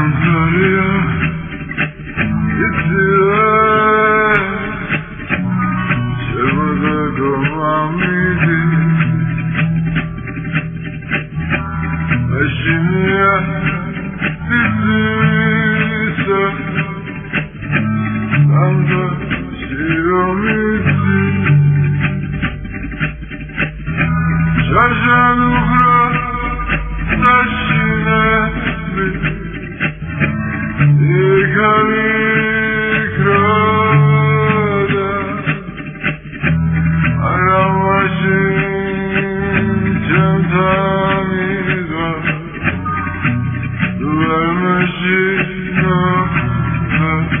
Antalya gittiler Çabada kovan idi. Eşinya diziyse Ben de Vermişin nokta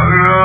Mara.